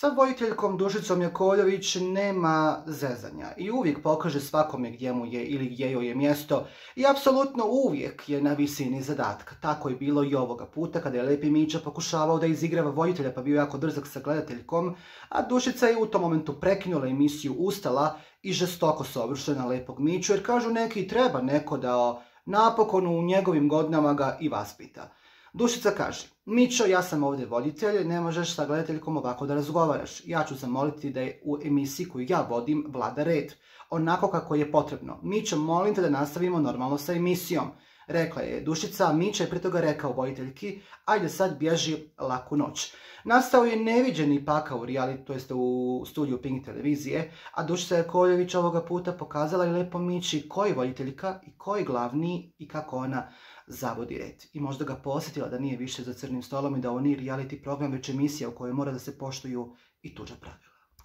Sa vojiteljkom Dušicom Jakovljević nema zezanja i uvijek pokaže svakome gdje mu je ili gdje joj je mjesto i apsolutno uvijek je na visini zadatka. Tako je bilo i ovoga puta kada je Lepi Mića pokušavao da izigrava vojitelja pa bio jako drzak sa gledateljkom, a Dušica je u tom momentu prekinula emisiju, ustala i žestoko se obršla na Lepog Miću jer kažu neki treba neko da napokon u njegovim godinama ga i vaspita. Dušica kaže, Mićo, ja sam ovdje voditelj, ne možeš sa gledateljkom ovako da razgovaraš. Ja ću zamoliti da je u emisiji koju ja vodim vlada red, onako kako je potrebno. Mićo, molim te da nastavimo normalno sa emisijom. Rekla je Dušica, Mića je pre toga rekao voditeljki, ajde sad bježi laku noć. Nastao je neviđeni paka u reality, to jest u studiju Pink televizije, a Dušica Jakovljević ovoga puta pokazala je lepo Mići koji voditeljka i koji glavni i kako ona zavodi red. I možda ga posjetila da nije više za crnim stolom i da ovo nije reality program, već emisija u kojoj mora da se poštuju i tuđa pravila.